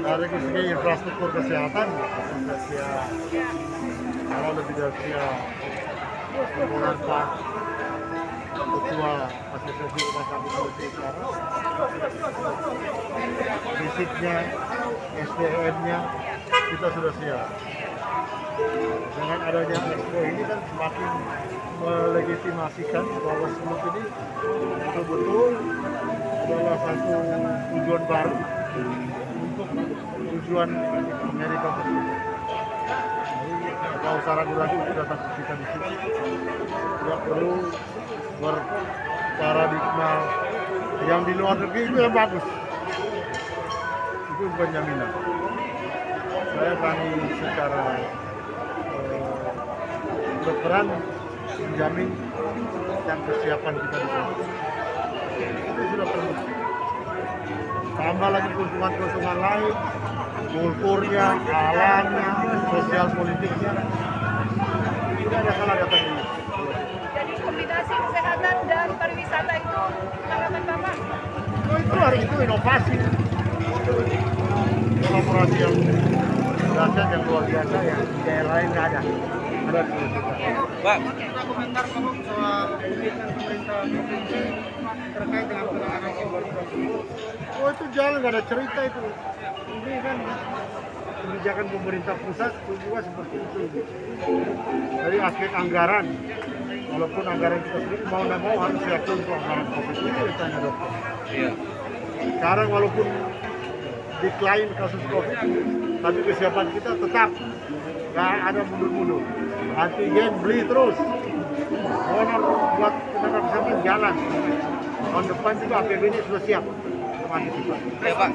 dari segi infrastruktur kesehatan sudah siap kalau lebih siap pembangunan Pak Ketua Asosiasi Rumah Sakit Utara fisiknya SDM-nya kita sudah siap. Dengan adanya expo ini kan semakin melegitimasikan bahwa Smooth ini betul-betul adalah satu tujuan baru tujuan tersebut. Jadi kalau usah ragu-ragu datang kita di sini. Tidak perlu berparadigma yang di luar negeri itu yang bagus. Itu bukan jaminan. Saya kami secara eh, berperan menjamin yang kesiapan kita di sini. Tambah lagi keuntungan-keuntungan lain, kulturnya, alamnya, sosial politiknya. Tidak ada salah datang di Jadi kombinasi kesehatan dan pariwisata itu harapan Bapak. Oh, itu hari itu inovasi. Itu kolaborasi yang dahsyat yang luar biasa yang di daerah lain nggak ada. Ada di. Pak, Kita komentar soal pemerintah provinsi terkait dengan. Oh itu jalan nggak ada cerita itu. Ini kan kebijakan pemerintah pusat itu juga seperti itu. Dari aspek anggaran, walaupun anggaran kita sendiri mau nggak mau harus siap untuk anggaran COVID itu ditanya dokter. iya. Sekarang walaupun decline kasus COVID, tapi kesiapan kita tetap nggak ada mundur-mundur. Antigen beli terus. Honor buat tenaga kesehatan jalan. Tahun depan juga APBD sudah siap mengantisipasi. Ya Pak.